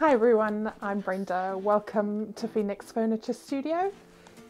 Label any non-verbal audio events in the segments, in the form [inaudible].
Hi everyone, I'm Brenda. Welcome to Phoenix Furniture Studio.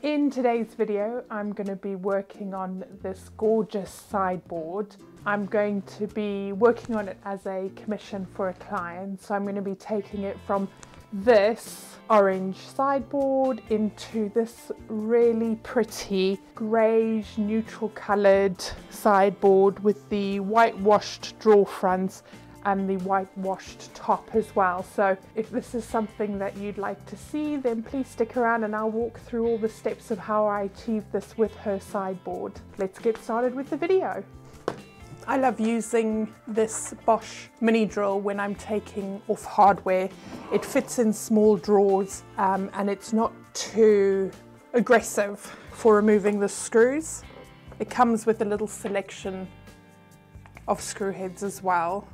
In today's video, I'm going to be working on this gorgeous sideboard. I'm going to be working on it as a commission for a client. So I'm going to be taking it from this orange sideboard into this really pretty greyish neutral coloured sideboard with the whitewashed drawer fronts and the whitewashed top as well. So if this is something that you'd like to see, then please stick around and I'll walk through all the steps of how I achieved this with her sideboard. Let's get started with the video. I love using this Bosch mini drill when I'm taking off hardware. It fits in small drawers um, and it's not too aggressive for removing the screws. It comes with a little selection of screw heads as well.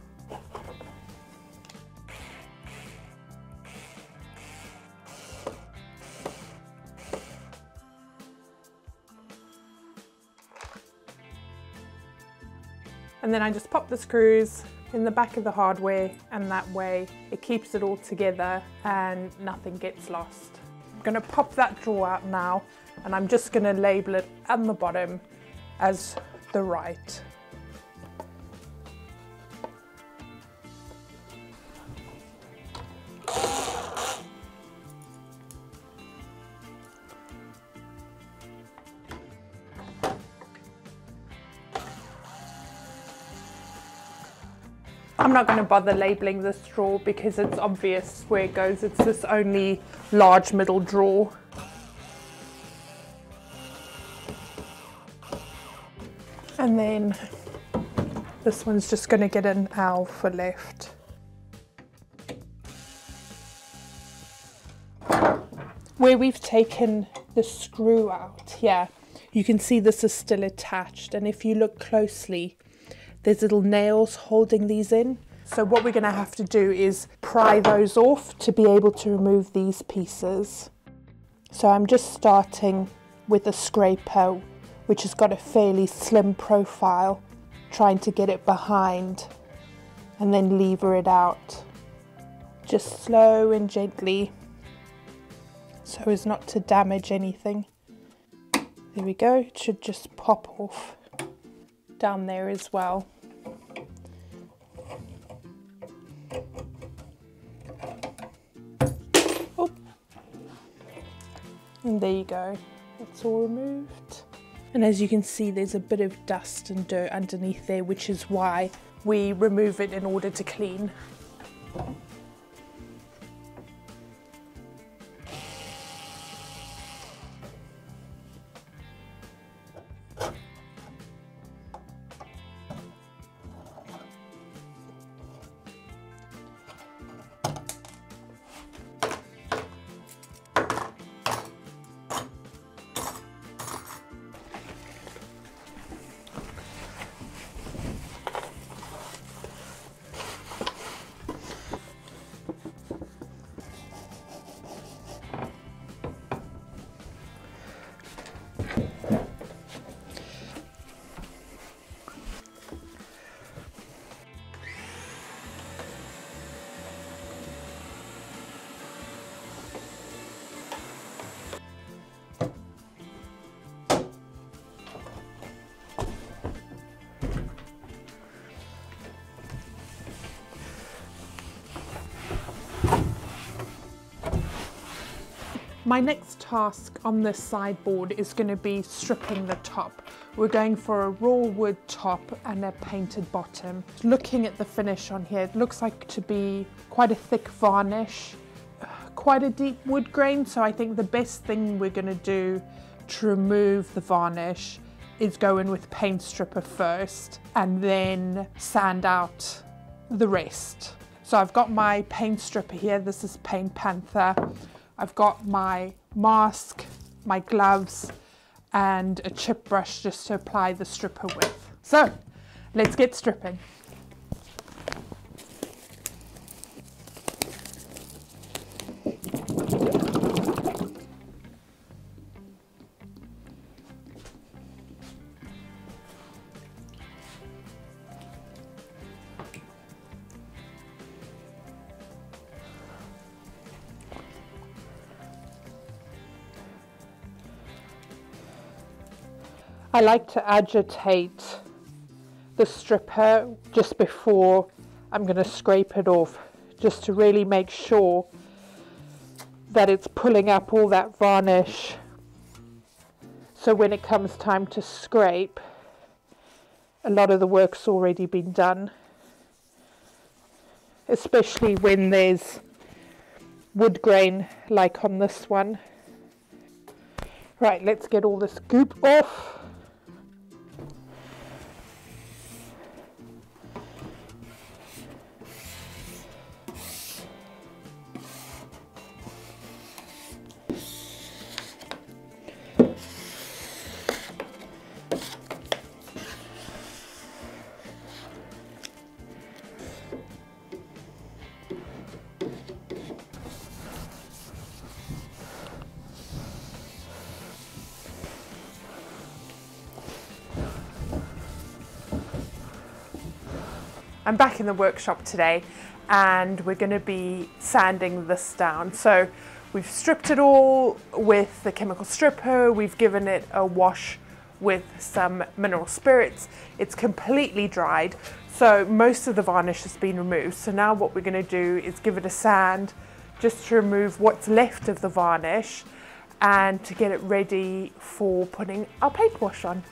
And then I just pop the screws in the back of the hardware and that way it keeps it all together and nothing gets lost. I'm gonna pop that drawer out now and I'm just gonna label it on the bottom as the right. Not going to bother labeling this drawer because it's obvious where it goes. It's this only large middle drawer. And then this one's just going to get an L for left. Where we've taken the screw out here, you can see this is still attached. And if you look closely, there's little nails holding these in. So what we're going to have to do is pry those off to be able to remove these pieces. So I'm just starting with a scraper, which has got a fairly slim profile, trying to get it behind and then lever it out. Just slow and gently so as not to damage anything. There we go, it should just pop off down there as well. There you go, it's all removed. And as you can see, there's a bit of dust and dirt underneath there, which is why we remove it in order to clean. My next task on this sideboard is going to be stripping the top. We're going for a raw wood top and a painted bottom. Looking at the finish on here, it looks like to be quite a thick varnish, quite a deep wood grain. So I think the best thing we're going to do to remove the varnish is go in with paint stripper first and then sand out the rest. So I've got my paint stripper here. This is Paint Panther. I've got my mask, my gloves, and a chip brush just to apply the stripper with. So let's get stripping. I like to agitate the stripper just before I'm going to scrape it off just to really make sure that it's pulling up all that varnish. So when it comes time to scrape a lot of the work's already been done. Especially when there's wood grain like on this one. Right let's get all this goop off I'm back in the workshop today and we're going to be sanding this down. So we've stripped it all with the chemical stripper, we've given it a wash with some mineral spirits. It's completely dried, so most of the varnish has been removed. So now what we're going to do is give it a sand just to remove what's left of the varnish and to get it ready for putting our paint wash on.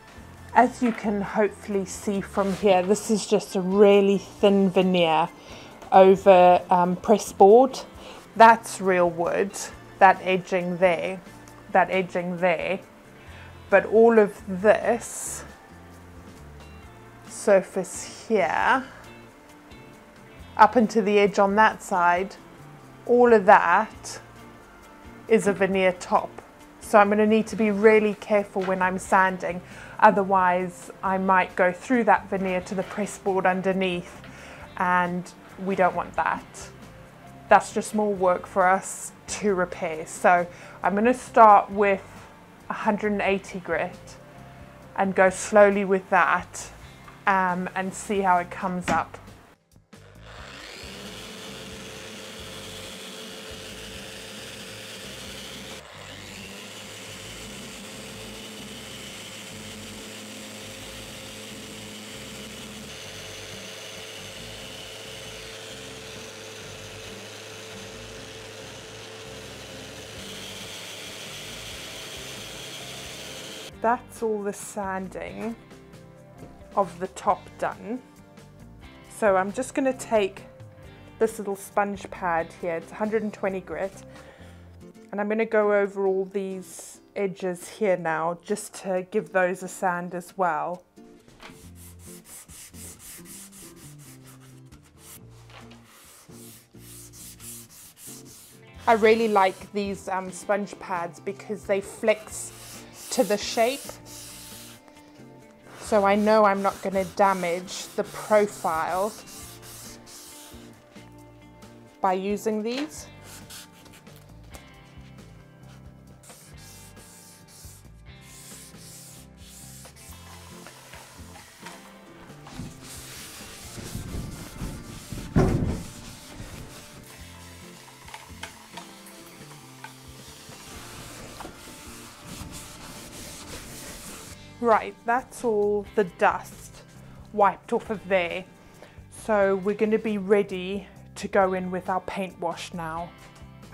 As you can hopefully see from here, this is just a really thin veneer over um, press board. That's real wood, that edging there, that edging there. But all of this surface here, up into the edge on that side, all of that is a veneer top. So I'm going to need to be really careful when I'm sanding. Otherwise, I might go through that veneer to the press board underneath and we don't want that. That's just more work for us to repair. So I'm going to start with 180 grit and go slowly with that um, and see how it comes up. That's all the sanding of the top done. So I'm just going to take this little sponge pad here, it's 120 grit, and I'm going to go over all these edges here now just to give those a sand as well. I really like these um, sponge pads because they flex to the shape. So I know I'm not going to damage the profile by using these. Right, that's all the dust wiped off of there. So we're going to be ready to go in with our paint wash now.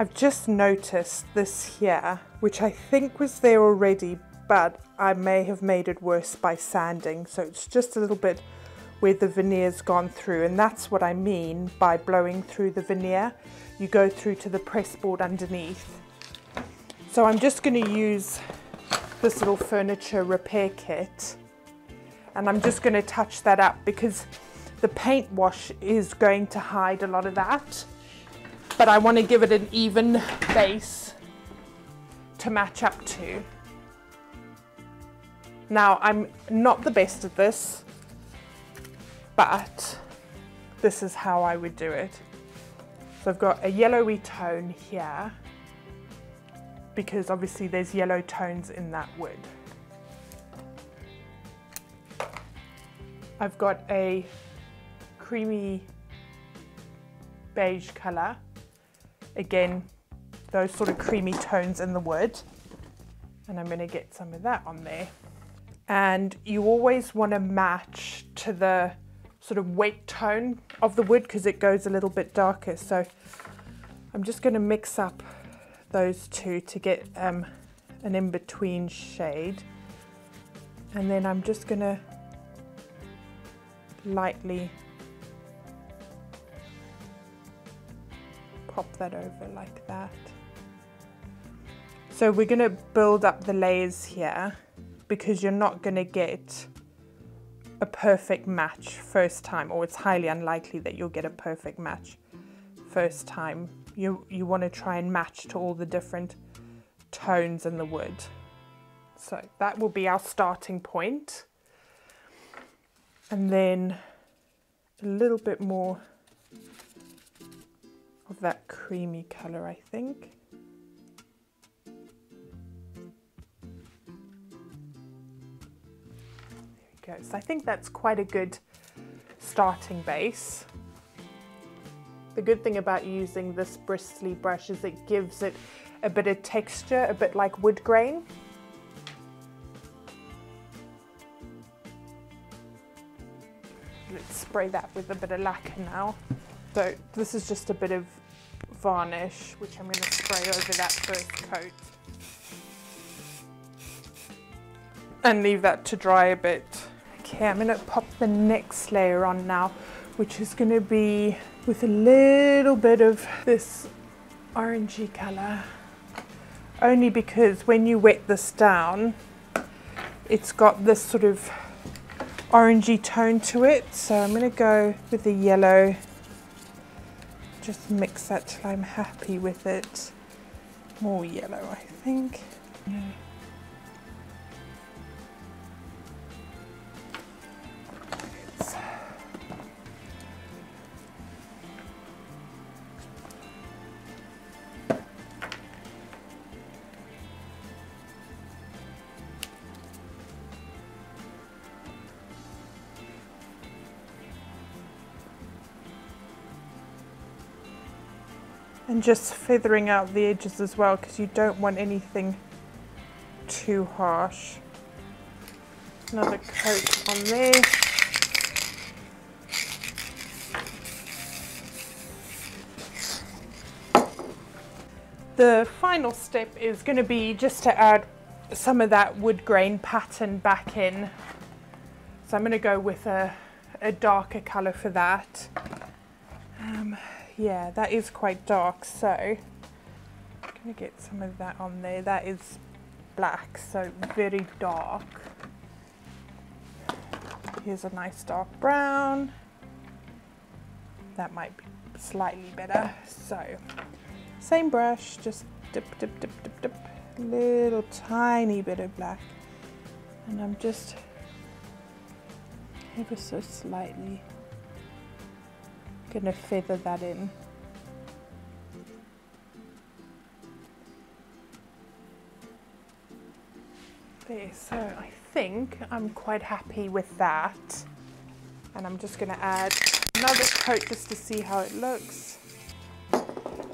I've just noticed this here, which I think was there already, but I may have made it worse by sanding. So it's just a little bit where the veneer's gone through. And that's what I mean by blowing through the veneer. You go through to the press board underneath. So I'm just going to use this little furniture repair kit and I'm just going to touch that up because the paint wash is going to hide a lot of that but I want to give it an even base to match up to. Now I'm not the best at this but this is how I would do it. So I've got a yellowy tone here because obviously there's yellow tones in that wood. I've got a creamy beige colour. Again, those sort of creamy tones in the wood. And I'm going to get some of that on there. and you always want to match to the sort of wet tone of the wood because it goes a little bit darker. So I'm just going to mix up those two to get um, an in-between shade. And then I'm just going to lightly pop that over like that. So we're going to build up the layers here because you're not going to get a perfect match first time or it's highly unlikely that you'll get a perfect match first time. You, you want to try and match to all the different tones in the wood. So that will be our starting point. And then a little bit more of that creamy colour, I think. There we go. So I think that's quite a good starting base. The good thing about using this bristly brush is it gives it a bit of texture, a bit like wood grain. Let's spray that with a bit of lacquer now. So this is just a bit of varnish, which I'm going to spray over that first coat. And leave that to dry a bit. Okay, I'm going to pop the next layer on now, which is going to be with a little bit of this orangey colour. Only because when you wet this down, it's got this sort of orangey tone to it. So I'm going to go with the yellow. Just mix that till I'm happy with it. More yellow, I think. Yeah. Just feathering out the edges as well because you don't want anything too harsh. Another coat on there. The final step is going to be just to add some of that wood grain pattern back in. So I'm going to go with a, a darker colour for that. Yeah, that is quite dark, so I'm gonna get some of that on there. That is black, so very dark. Here's a nice dark brown. That might be slightly better. So, same brush, just dip, dip, dip, dip, dip, little tiny bit of black. And I'm just ever so slightly Gonna feather that in. There, so I think I'm quite happy with that. And I'm just gonna add another coat just to see how it looks.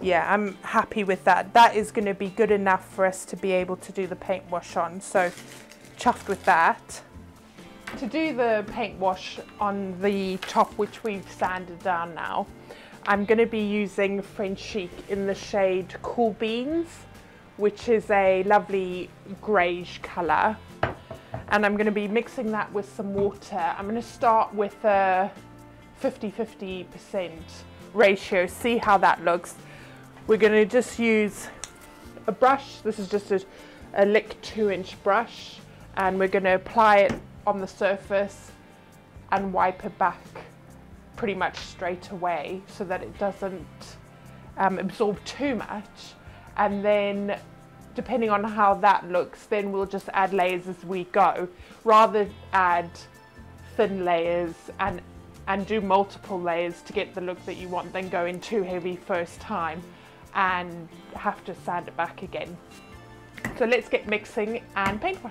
Yeah, I'm happy with that. That is gonna be good enough for us to be able to do the paint wash on. So chuffed with that. To do the paint wash on the top, which we've sanded down now, I'm going to be using Frenchic in the shade Cool Beans, which is a lovely greyish colour. And I'm going to be mixing that with some water. I'm going to start with a 50-50% ratio, see how that looks. We're going to just use a brush. This is just a, a lick two inch brush and we're going to apply it on the surface and wipe it back pretty much straight away so that it doesn't um, absorb too much. And then depending on how that looks, then we'll just add layers as we go. Rather add thin layers and and do multiple layers to get the look that you want, then go in too heavy first time and have to sand it back again. So let's get mixing and paint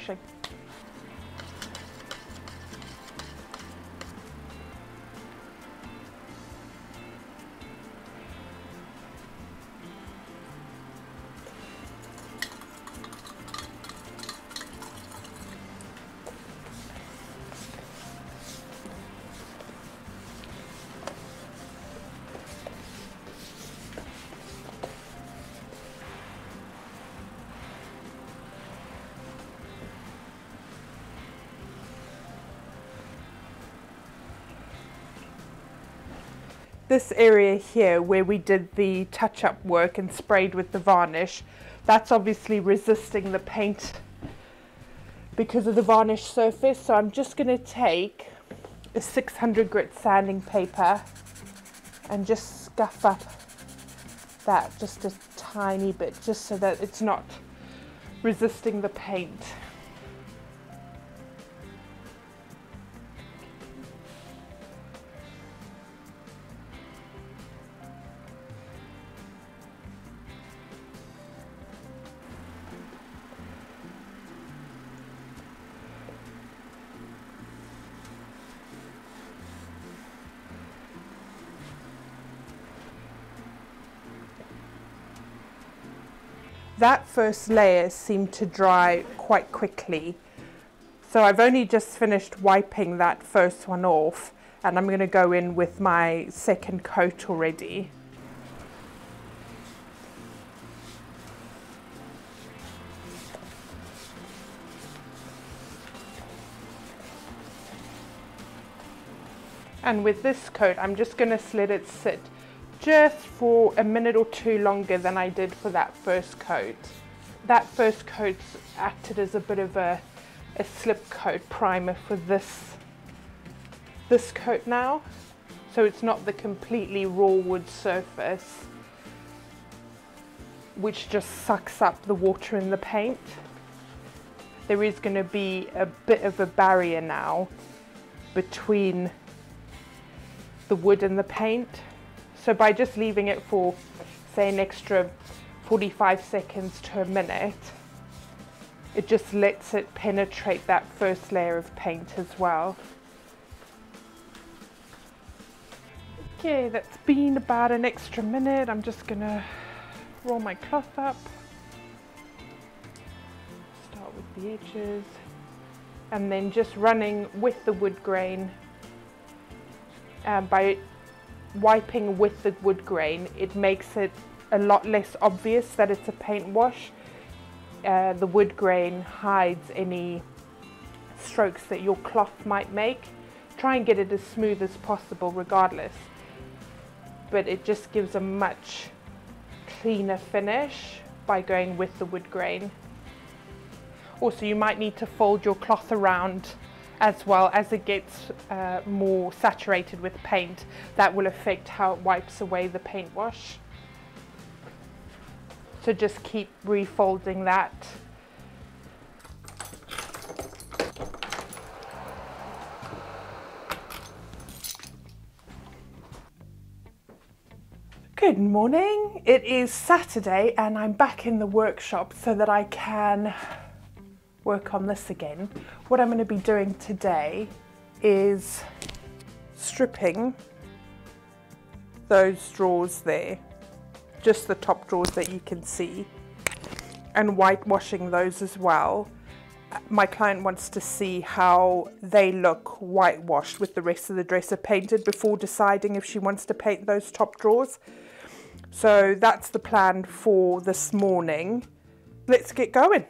this area here where we did the touch-up work and sprayed with the varnish, that's obviously resisting the paint because of the varnish surface. So I'm just going to take a 600 grit sanding paper and just scuff up that just a tiny bit just so that it's not resisting the paint. First layer seem to dry quite quickly. So I've only just finished wiping that first one off and I'm going to go in with my second coat already. And with this coat, I'm just going to let it sit just for a minute or two longer than I did for that first coat. That first coat acted as a bit of a, a slip coat primer for this, this coat now. So it's not the completely raw wood surface which just sucks up the water in the paint. There is going to be a bit of a barrier now between the wood and the paint. So by just leaving it for say an extra 45 seconds to a minute, it just lets it penetrate that first layer of paint as well. Okay, that's been about an extra minute. I'm just gonna roll my cloth up. Start with the edges and then just running with the wood grain um, by wiping with the wood grain, it makes it a lot less obvious that it's a paint wash. Uh, the wood grain hides any strokes that your cloth might make. Try and get it as smooth as possible regardless. But it just gives a much cleaner finish by going with the wood grain. Also, you might need to fold your cloth around as well as it gets uh, more saturated with paint that will affect how it wipes away the paint wash so just keep refolding that Good morning. It is Saturday and I'm back in the workshop so that I can work on this again. What I'm going to be doing today is stripping those drawers there, just the top drawers that you can see, and whitewashing those as well. My client wants to see how they look whitewashed with the rest of the dresser painted before deciding if she wants to paint those top drawers. So that's the plan for this morning. Let's get going.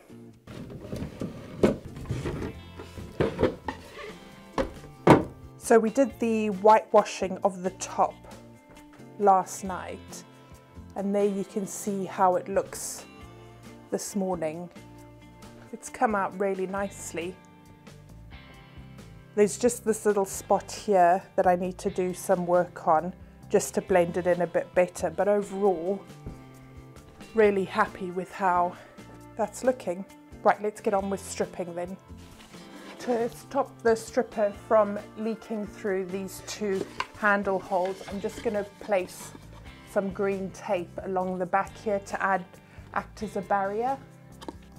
So we did the whitewashing of the top last night and there you can see how it looks this morning. It's come out really nicely. There's just this little spot here that I need to do some work on just to blend it in a bit better but overall really happy with how that's looking. Right, let's get on with stripping then to stop the stripper from leaking through these two handle holes, I'm just going to place some green tape along the back here to add act as a barrier.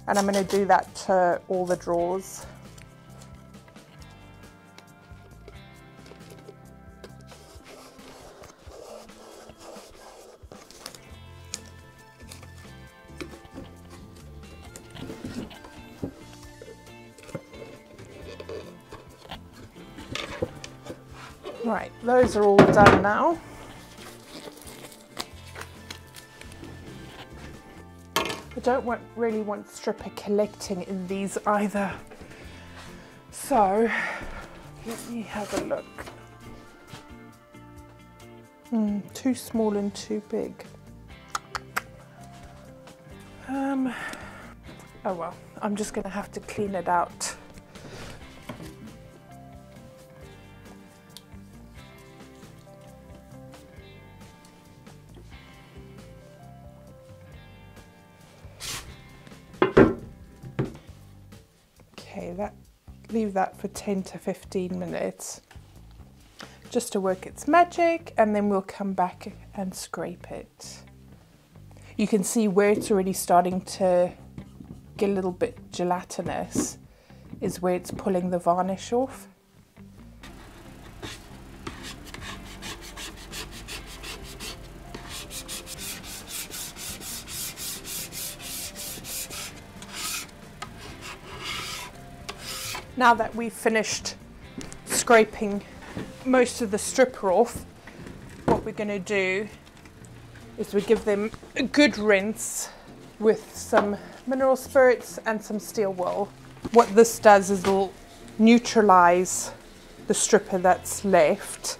And I'm going to do that to all the drawers. Right, those are all done now. Don't want, really want stripper collecting in these either. So, let me have a look. Mm, too small and too big. Um, oh well, I'm just gonna have to clean it out. Leave that for 10 to 15 minutes just to work its magic and then we'll come back and scrape it. You can see where it's already starting to get a little bit gelatinous is where it's pulling the varnish off. Now that we've finished scraping most of the stripper off, what we're going to do is we give them a good rinse with some mineral spirits and some steel wool. What this does is it'll neutralize the stripper that's left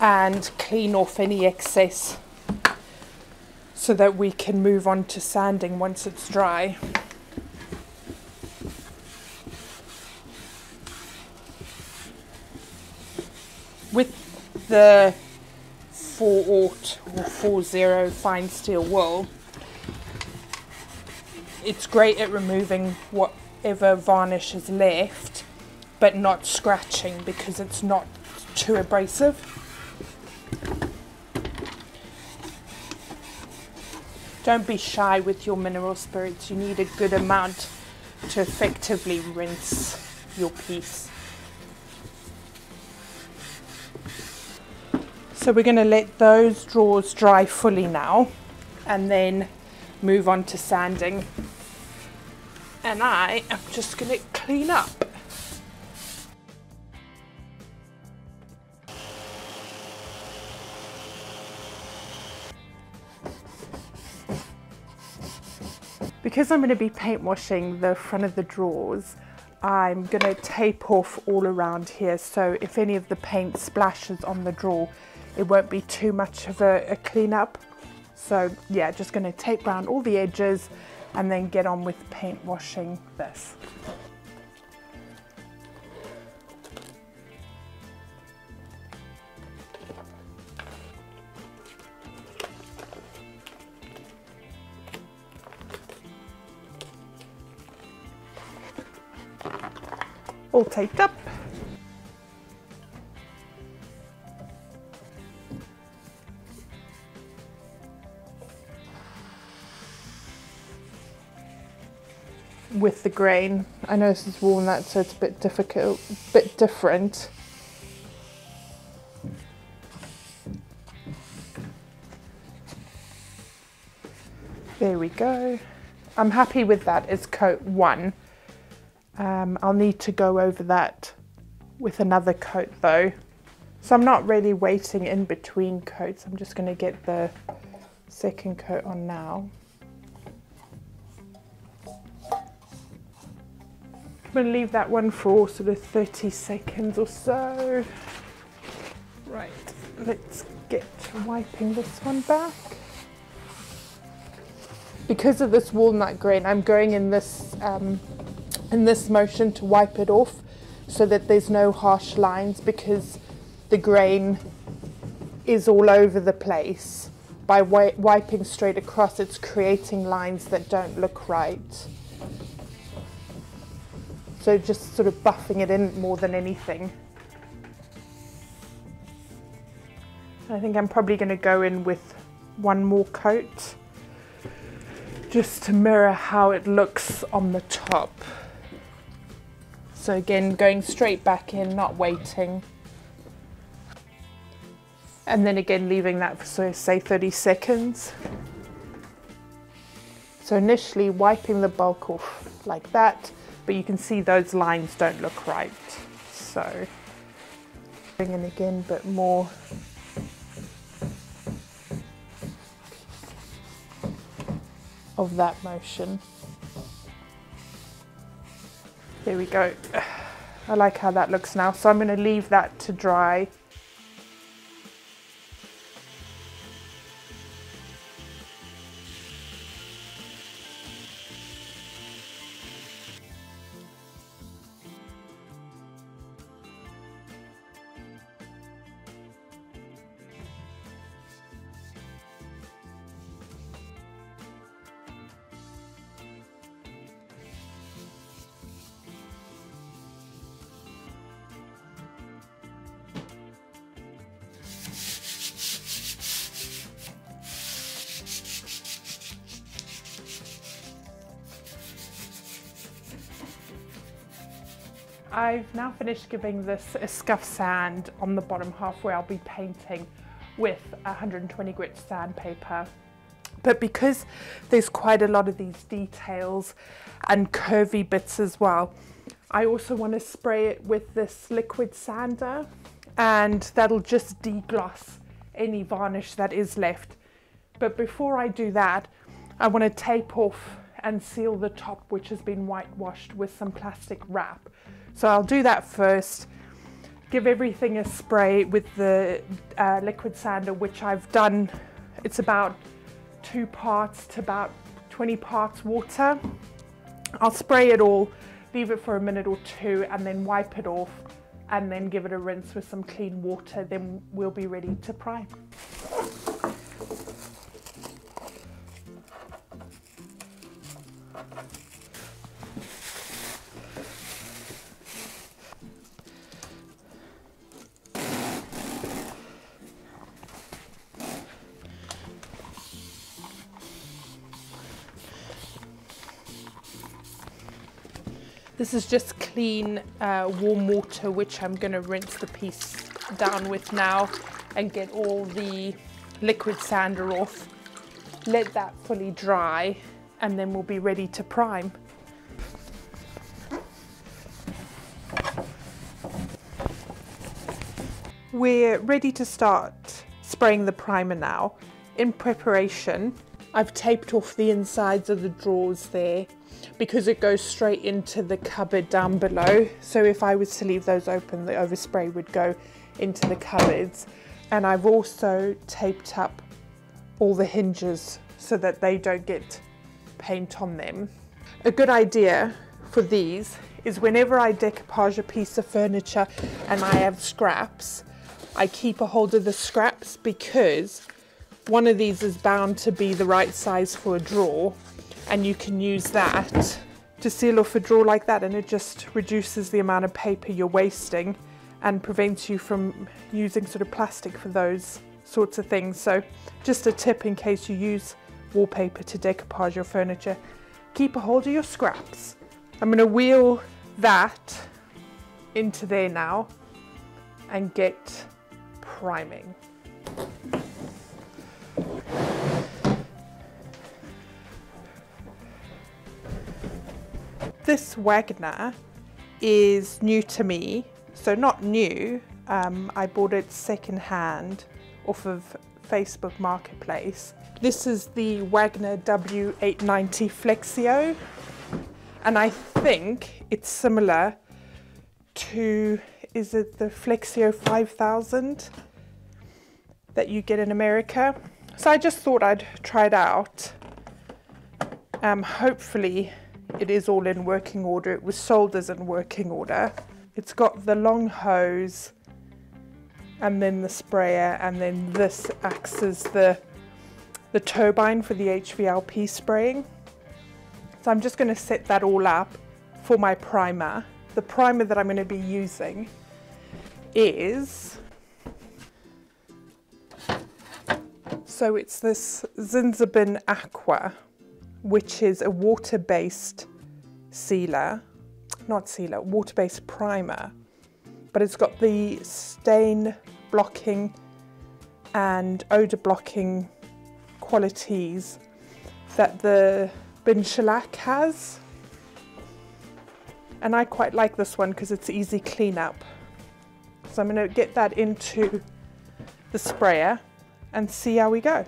and clean off any excess so that we can move on to sanding once it's dry. with the 4 aught or 40 fine steel wool, it's great at removing whatever varnish is left, but not scratching because it's not too abrasive. Don't be shy with your mineral spirits. You need a good amount to effectively rinse your piece. So we're going to let those drawers dry fully now and then move on to sanding. And I am just going to clean up. Because I'm going to be paint washing the front of the drawers, I'm going to tape off all around here so if any of the paint splashes on the drawer it won't be too much of a, a cleanup. So yeah, just gonna tape around all the edges and then get on with paint washing this. All taped up. With the grain. I know this is walnut, so it's a bit difficult, bit different. There we go. I'm happy with that as coat one. Um, I'll need to go over that with another coat though. So I'm not really waiting in between coats. I'm just going to get the second coat on now. I'm going to leave that one for sort of 30 seconds or so. Right, let's get wiping this one back. Because of this walnut grain, I'm going in this, um, in this motion to wipe it off so that there's no harsh lines because the grain is all over the place. By wiping straight across, it's creating lines that don't look right. So just sort of buffing it in more than anything. I think I'm probably going to go in with one more coat just to mirror how it looks on the top. So again, going straight back in, not waiting. And then again, leaving that for so say 30 seconds. So initially wiping the bulk off like that but you can see those lines don't look right. So bring in again a bit more of that motion. There we go. [sighs] I like how that looks now. So I'm going to leave that to dry. I've now finished giving this a scuff sand on the bottom half where I'll be painting with 120 grit sandpaper. But because there's quite a lot of these details and curvy bits as well, I also want to spray it with this liquid sander and that'll just degloss any varnish that is left. But before I do that, I want to tape off and seal the top which has been whitewashed with some plastic wrap. So I'll do that first, give everything a spray with the uh, liquid sander which I've done, it's about two parts to about 20 parts water. I'll spray it all, leave it for a minute or two and then wipe it off and then give it a rinse with some clean water, then we'll be ready to prime. This is just clean uh, warm water which I'm going to rinse the piece down with now and get all the liquid sander off. Let that fully dry and then we'll be ready to prime. We're ready to start spraying the primer now. In preparation, I've taped off the insides of the drawers there because it goes straight into the cupboard down below. So if I was to leave those open, the overspray would go into the cupboards. And I've also taped up all the hinges so that they don't get paint on them. A good idea for these is whenever I decoupage a piece of furniture and I have scraps, I keep a hold of the scraps because one of these is bound to be the right size for a drawer and you can use that to seal off a drawer like that and it just reduces the amount of paper you're wasting and prevents you from using sort of plastic for those sorts of things. So just a tip in case you use wallpaper to decoupage your furniture, keep a hold of your scraps. I'm going to wheel that into there now and get priming. This Wagner is new to me, so not new. Um, I bought it secondhand off of Facebook Marketplace. This is the Wagner W890 Flexio, and I think it's similar to, is it the Flexio 5000 that you get in America? So I just thought I'd try it out. Um, hopefully it is all in working order. It was sold as in working order. It's got the long hose and then the sprayer and then this acts as the, the turbine for the HVLP spraying. So I'm just going to set that all up for my primer. The primer that I'm going to be using is, so it's this Zinsser BIN Aqua which is a water-based sealer, not sealer, water-based primer, but it's got the stain blocking and odor blocking qualities that the Bin Shellac has. And I quite like this one because it's easy cleanup. So I'm going to get that into the sprayer and see how we go.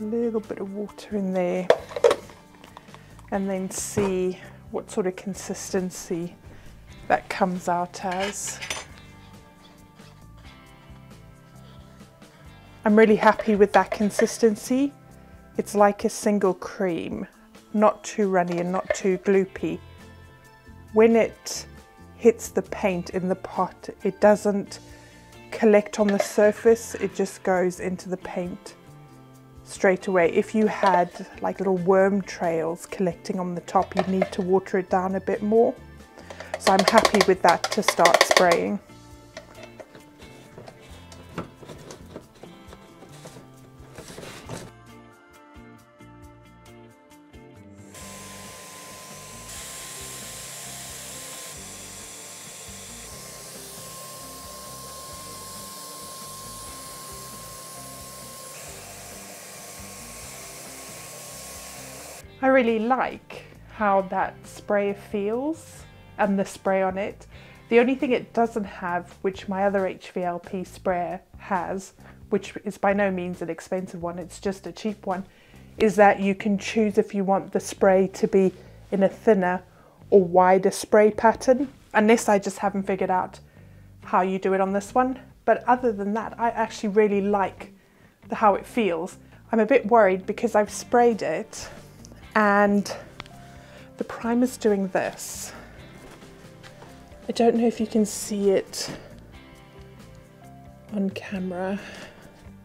Little bit of water in there and then see what sort of consistency that comes out as. I'm really happy with that consistency. It's like a single cream, not too runny and not too gloopy. When it hits the paint in the pot, it doesn't collect on the surface, it just goes into the paint straight away. If you had like little worm trails collecting on the top, you'd need to water it down a bit more. So I'm happy with that to start spraying. Really like how that spray feels and the spray on it. The only thing it doesn't have, which my other HVLP sprayer has, which is by no means an expensive one, it's just a cheap one, is that you can choose if you want the spray to be in a thinner or wider spray pattern. Unless I just haven't figured out how you do it on this one. But other than that, I actually really like the, how it feels. I'm a bit worried because I've sprayed it and the primer's doing this. I don't know if you can see it on camera,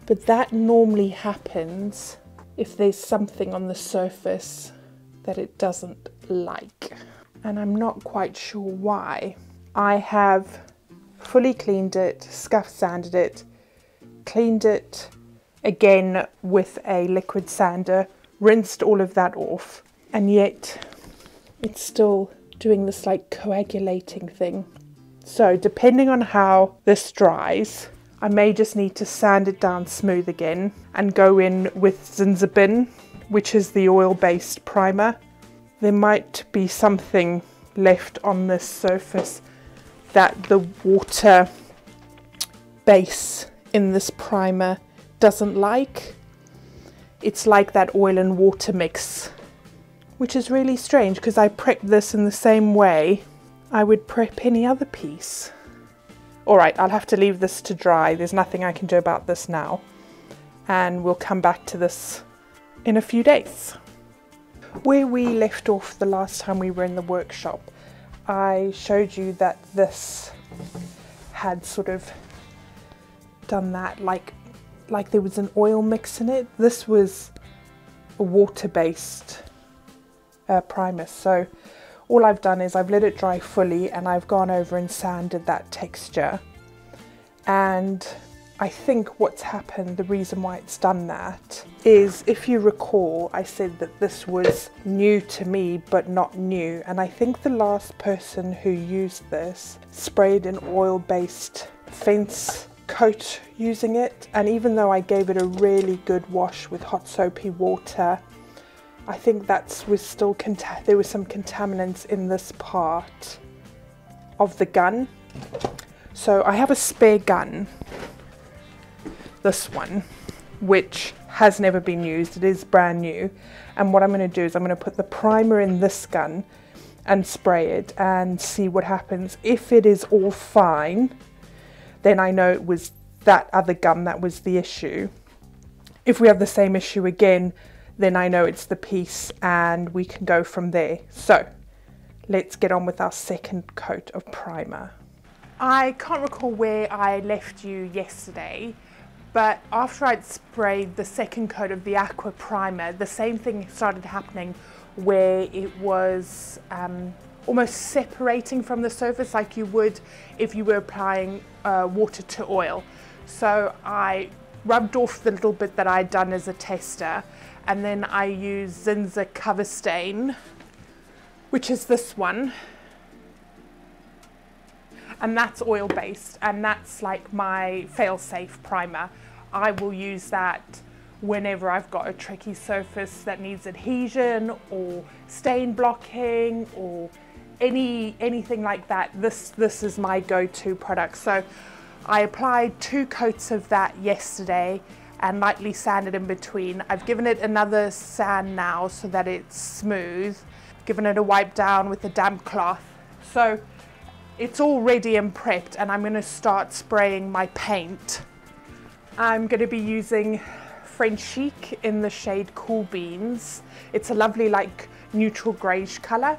but that normally happens if there's something on the surface that it doesn't like. And I'm not quite sure why. I have fully cleaned it, scuff sanded it, cleaned it again with a liquid sander, rinsed all of that off, and yet it's still doing this like coagulating thing. So depending on how this dries, I may just need to sand it down smooth again and go in with Zinsser which is the oil-based primer. There might be something left on this surface that the water base in this primer doesn't like. It's like that oil and water mix, which is really strange because I prepped this in the same way I would prep any other piece. All right, I'll have to leave this to dry. There's nothing I can do about this now. And we'll come back to this in a few days. Where we left off the last time we were in the workshop, I showed you that this had sort of done that like like there was an oil mix in it. This was a water-based uh, primer. So all I've done is I've let it dry fully and I've gone over and sanded that texture. And I think what's happened, the reason why it's done that, is if you recall, I said that this was new to me but not new. And I think the last person who used this sprayed an oil based fence coat using it. And even though I gave it a really good wash with hot soapy water, I think that was still, there was some contaminants in this part of the gun. So I have a spare gun, this one, which has never been used. It is brand new. And what I'm going to do is I'm going to put the primer in this gun and spray it and see what happens. If it is all fine, then I know it was that other gum that was the issue. If we have the same issue again, then I know it's the piece and we can go from there. So let's get on with our second coat of primer. I can't recall where I left you yesterday, but after I'd sprayed the second coat of the aqua primer, the same thing started happening where it was um, almost separating from the surface like you would if you were applying uh, water to oil. So I rubbed off the little bit that I'd done as a tester and then I use Zinsser Cover Stain, which is this one. And that's oil based and that's like my fail-safe primer. I will use that whenever I've got a tricky surface that needs adhesion or stain blocking or any anything like that. This this is my go-to product. So I applied two coats of that yesterday and lightly sanded in between. I've given it another sand now so that it's smooth. Given it a wipe down with a damp cloth. So it's all ready and prepped and I'm going to start spraying my paint. I'm going to be using Frenchic in the shade Cool Beans. It's a lovely like neutral greyish colour.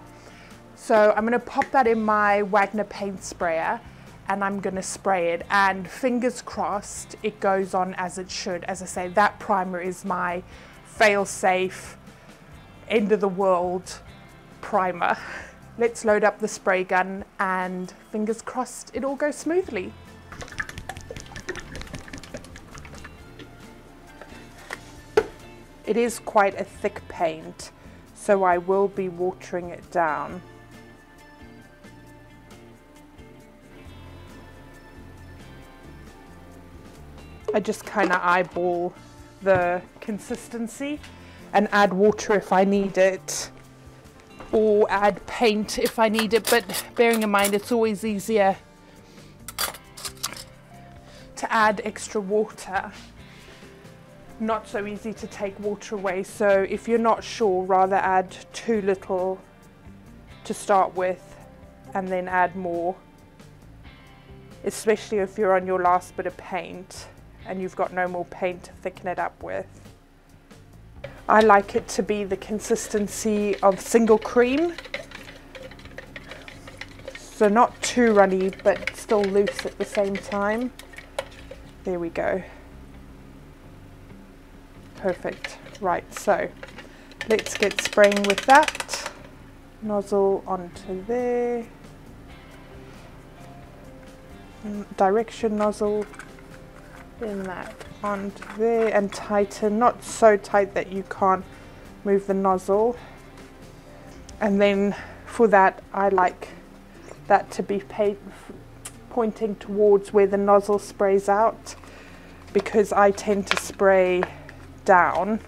So I'm going to pop that in my Wagner paint sprayer and I'm going to spray it and fingers crossed it goes on as it should. As I say, that primer is my fail-safe, end of the world primer. [laughs] Let's load up the spray gun and fingers crossed it all goes smoothly. It is quite a thick paint, so I will be watering it down. I just kind of eyeball the consistency and add water if I need it or add paint if I need it but bearing in mind it's always easier to add extra water. Not so easy to take water away so if you're not sure rather add too little to start with and then add more especially if you're on your last bit of paint and you've got no more paint to thicken it up with. I like it to be the consistency of single cream so not too runny but still loose at the same time. There we go. Perfect. Right, so let's get spraying with that. Nozzle onto there. Mm, direction nozzle in that onto there and tighten, not so tight that you can't move the nozzle. And then for that, I like that to be pointing towards where the nozzle sprays out because I tend to spray down,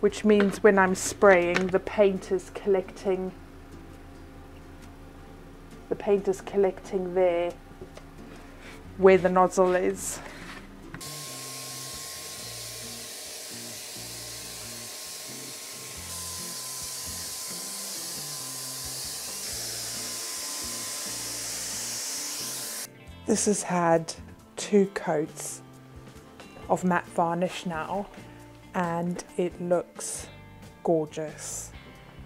which means when I'm spraying, the paint is collecting, the paint is collecting there where the nozzle is. This has had two coats of matte varnish now and it looks gorgeous.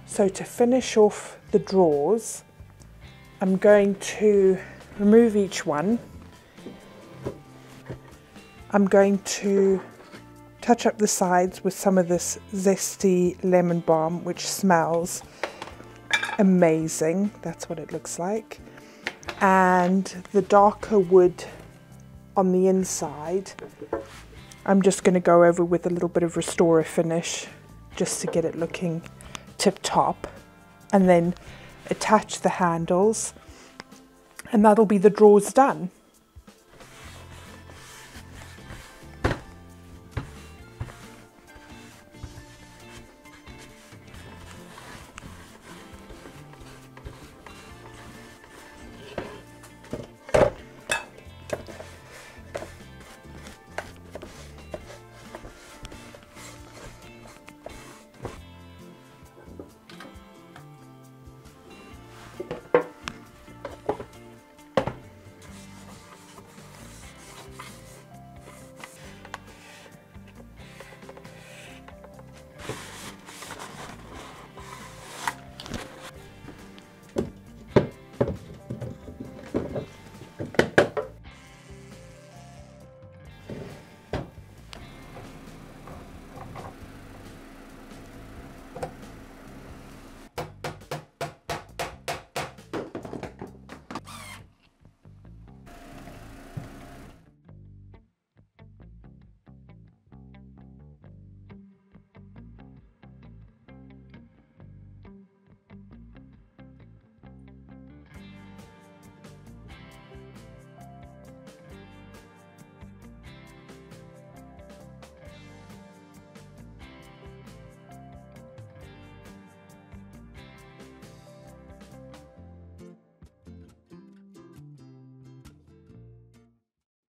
So to finish off the drawers, I'm going to remove each one. I'm going to touch up the sides with some of this zesty lemon balm, which smells amazing. That's what it looks like. And the darker wood on the inside I'm just going to go over with a little bit of Restor-A-Finish just to get it looking tip top and then attach the handles and that'll be the drawers done.